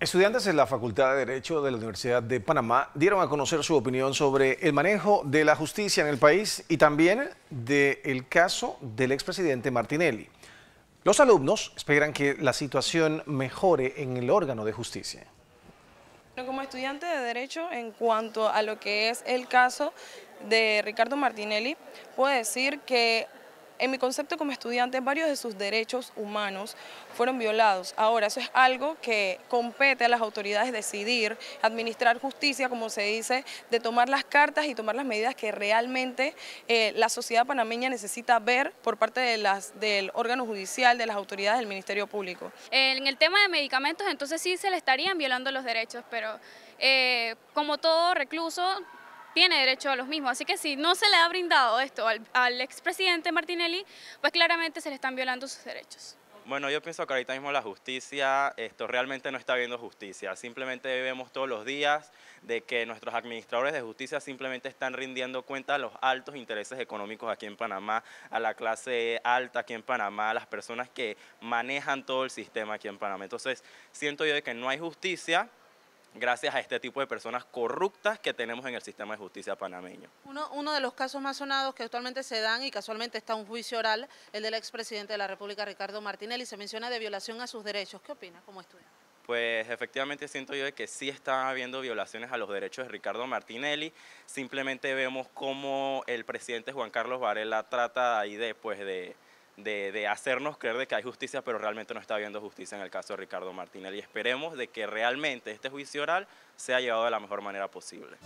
Estudiantes de la Facultad de Derecho de la Universidad de Panamá dieron a conocer su opinión sobre el manejo de la justicia en el país y también del caso del expresidente Martinelli. Los alumnos esperan que la situación mejore en el órgano de justicia. Como estudiante de Derecho, en cuanto a lo que es el caso de Ricardo Martinelli, puedo decir que en mi concepto como estudiante, varios de sus derechos humanos fueron violados. Ahora, eso es algo que compete a las autoridades decidir, administrar justicia, como se dice, de tomar las cartas y tomar las medidas que realmente eh, la sociedad panameña necesita ver por parte del órgano judicial, de las autoridades del Ministerio Público. En el tema de medicamentos, entonces sí se le estarían violando los derechos, pero eh, como todo recluso, tiene derecho a los mismos. Así que si no se le ha brindado esto al, expresidente Martinelli, pues claramente se le están violando sus derechos. Bueno, yo pienso que ahorita mismo la justicia, esto realmente no está viendo justicia. Simplemente vemos todos los días de que nuestros administradores de justicia simplemente están rindiendo cuenta a los altos intereses económicos aquí en Panamá, a la clase alta aquí en Panamá, a las personas que manejan todo el sistema aquí en Panamá. Entonces, siento yo de que no hay justicia gracias a este tipo de personas corruptas que tenemos en el sistema de justicia panameño. Uno, uno de los casos más sonados que actualmente se dan y casualmente está un juicio oral, el del expresidente de la República, Ricardo Martinelli, se menciona de violación a sus derechos. ¿Qué opina como estudiante? Pues efectivamente siento yo de que sí está habiendo violaciones a los derechos de Ricardo Martinelli. Simplemente vemos cómo el presidente Juan Carlos Varela trata ahí después de de, hacernos creer de que hay justicia, pero realmente no está habiendo justicia en el caso de Ricardo Martínez. Y esperemos de que realmente este juicio oral sea llevado de la mejor manera posible.